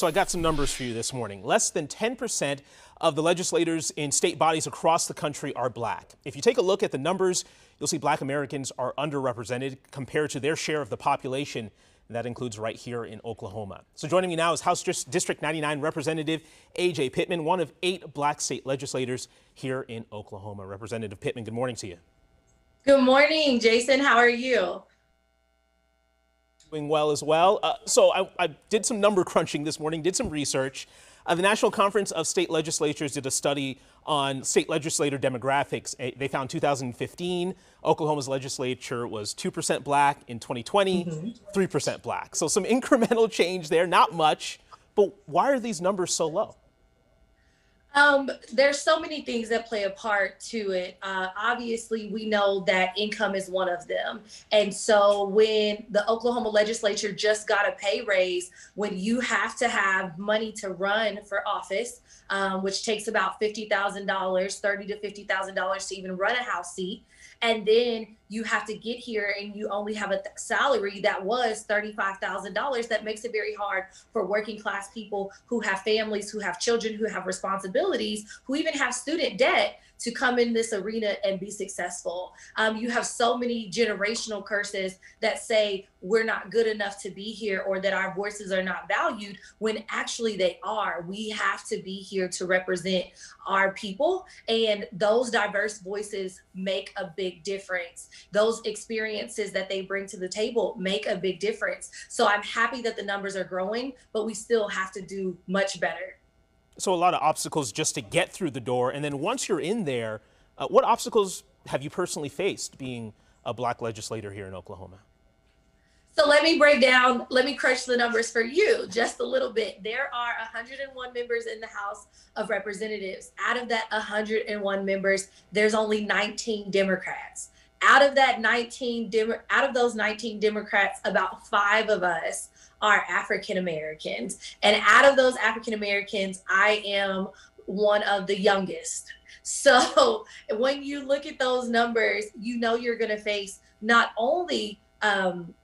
So I got some numbers for you this morning. Less than 10% of the legislators in state bodies across the country are black. If you take a look at the numbers, you'll see black Americans are underrepresented compared to their share of the population. And that includes right here in Oklahoma. So joining me now is House District 99 Representative Ajay Pittman, one of eight black state legislators here in Oklahoma. Representative Pittman, good morning to you. Good morning, Jason. How are you? Doing well as well. Uh, so I, I, did some number crunching this morning, did some research. Uh, the National Conference of State Legislatures did a study on state legislator demographics. They found 2015, Oklahoma's legislature was 2% black. In 2020, mm-hmm. 3% black. So some incremental change there, not much. But why are these numbers so low? Um, there's so many things that play a part to it. Uh, obviously, we know that income is one of them. And so when the Oklahoma legislature just got a pay raise, when you have to have money to run for office, um, which takes about $50,000, 30 to $50,000 to even run a House seat, and then you have to get here and you only have a th- salary that was $35,000 that makes it very hard for working class people who have families who have children who have responsibilities who even have student debt to come in this arena and be successful. Um, you have so many generational curses that say we're not good enough to be here or that our voices are not valued when actually they are. We have to be here to represent our people, and those diverse voices make a big difference. Those experiences that they bring to the table make a big difference. So I'm happy that the numbers are growing, but we still have to do much better so a lot of obstacles just to get through the door. And then once you're in there, uh, what obstacles have you personally faced being a black legislator here in Oklahoma? So let me break down, let me crunch the numbers for you just a little bit. There are 101 members in the House of Representatives. Out of that 101 members, there's only 19 Democrats. Out of that 19 Dem- out of those 19 Democrats, about 5 of us are African Americans. And out of those African Americans, I am one of the youngest. So when you look at those numbers, you know you're going to face not only um,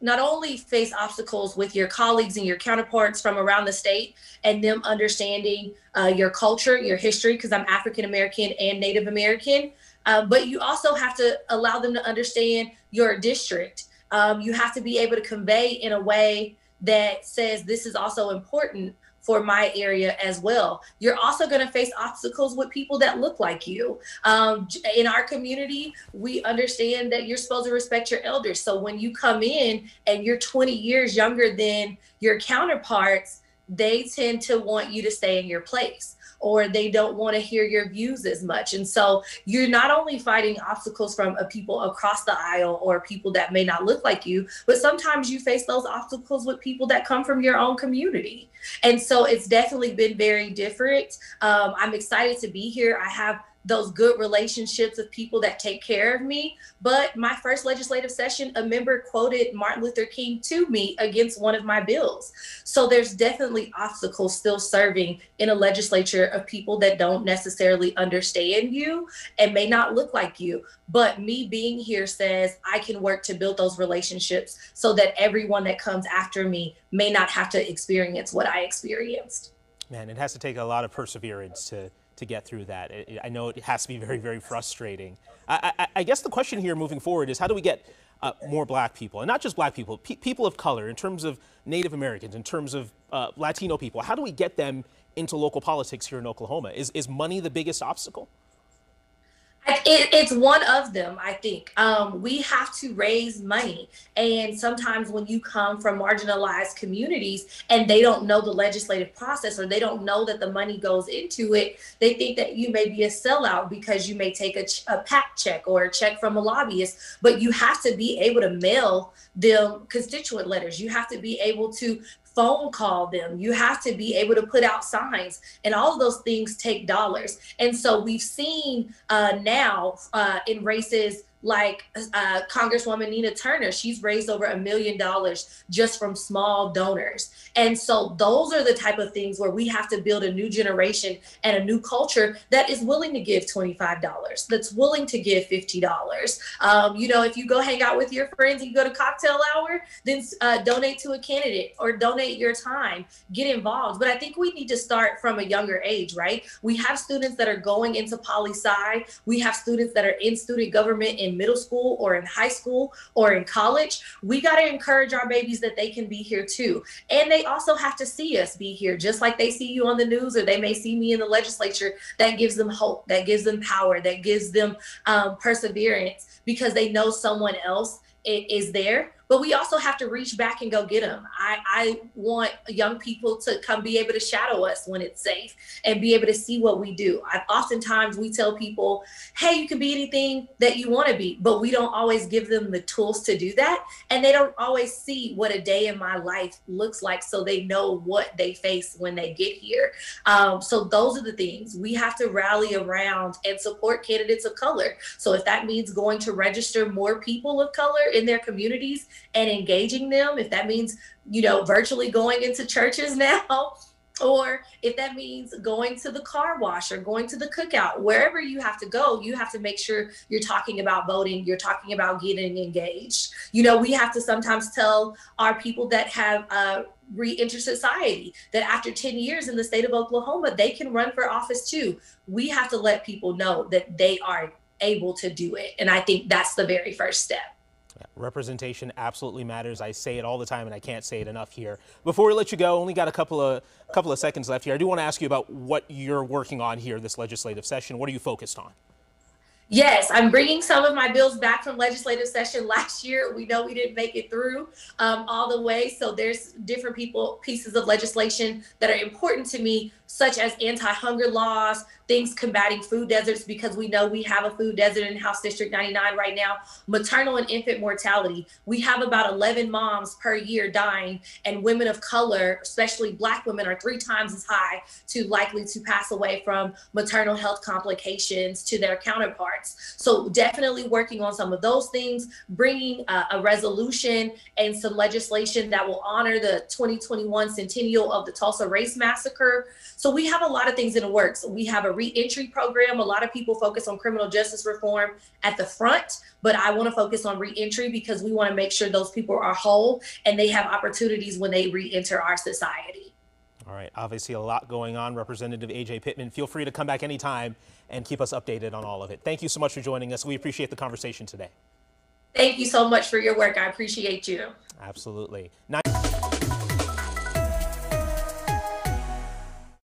not only face obstacles with your colleagues and your counterparts from around the state and them understanding uh, your culture, your history, because I'm African American and Native American, uh, but you also have to allow them to understand your district um, you have to be able to convey in a way that says this is also important for my area as well. You're also going to face obstacles with people that look like you. Um, in our community, we understand that you're supposed to respect your elders. So when you come in and you're 20 years younger than your counterparts, they tend to want you to stay in your place or they don't want to hear your views as much. And so you're not only fighting obstacles from a people across the aisle or people that may not look like you, but sometimes you face those obstacles with people that come from your own community. And so it's definitely been very different. Um, I'm excited to be here. I have those good relationships of people that take care of me. But my first legislative session, a member quoted Martin Luther King to me against one of my bills. So there's definitely obstacles still serving in a legislature of people that don't necessarily understand you and may not look like you. But me being here says I can work to build those relationships so that everyone that comes after me may not have to experience what I experienced. Man, it has to take a lot of perseverance to to get through that. I know it has to be very, very frustrating. I, I, I, guess the question here moving forward is how do we get uh, more black people, and not just black people, pe people of color, in terms of Native Americans, in terms of uh, Latino people, how do we get them into local politics here in Oklahoma? Is, is money the biggest obstacle? It, it's one of them, I think. Um, we have to raise money. And sometimes when you come from marginalized communities and they don't know the legislative process or they don't know that the money goes into it, they think that you may be a sellout because you may take a, a PAC check or a check from a lobbyist. But you have to be able to mail them constituent letters. You have to be able to phone call them. You have to be able to put out signs, and all of those things take dollars. And so we've seen uh, now uh, in races like uh, Congresswoman Nina Turner. She's raised over a million dollars just from small donors. And so those are the type of things where we have to build a new generation and a new culture that is willing to give $25, that's willing to give $50. Um, you know, if you go hang out with your friends and you go to cocktail hour, then uh, donate to a candidate or donate your time, get involved. But I think we need to start from a younger age, right? We have students that are going into poli sci, we have students that are in student government in middle school or in high school or in college. We got to encourage our babies that they can be here too. And they also have to see us be here, just like they see you on the news or they may see me in the legislature. That gives them hope, that gives them power, that gives them um, perseverance because they know someone else is there but we also have to reach back and go get them. I, I want young people to come be able to shadow us when it's safe and be able to see what we do. I, oftentimes we tell people, hey, you can be anything that you want to be, but we don't always give them the tools to do that. And they don't always see what a day in my life looks like so they know what they face when they get here. Um, so those are the things we have to rally around and support candidates of color. So if that means going to register more people of color in their communities, and engaging them, if that means, you know, virtually going into churches now, or if that means going to the car wash or going to the cookout, wherever you have to go, you have to make sure you're talking about voting, you're talking about getting engaged. You know, we have to sometimes tell our people that have uh, re-enter society that after 10 years in the state of Oklahoma, they can run for office too. We have to let people know that they are able to do it. And I think that's the very first step. Yeah, representation absolutely matters. I say it all the time, and I can't say it enough here. Before we let you go, only got a couple of couple of seconds left here. I do want to ask you about what you're working on here this legislative session. What are you focused on? Yes, I'm bringing some of my bills back from legislative session last year. We know we didn't make it through um, all the way, so there's different people pieces of legislation that are important to me, such as anti-hunger laws, things combating food deserts because we know we have a food desert in House District 99 right now. Maternal and infant mortality. We have about 11 moms per year dying, and women of color, especially Black women, are three times as high to likely to pass away from maternal health complications to their counterparts. So definitely working on some of those things, bringing uh, a resolution and some legislation that will honor the 2021 centennial of the Tulsa Race Massacre. So we have a lot of things in the works. We have a reentry program. A lot of people focus on criminal justice reform at the front, but I want to focus on reentry because we want to make sure those people are whole and they have opportunities when they reenter our society. All right, obviously a lot going on. Representative Ajay Pittman, feel free to come back anytime and keep us updated on all of it. Thank you so much for joining us. We appreciate the conversation today. Thank you so much for your work. I appreciate you. Absolutely. Now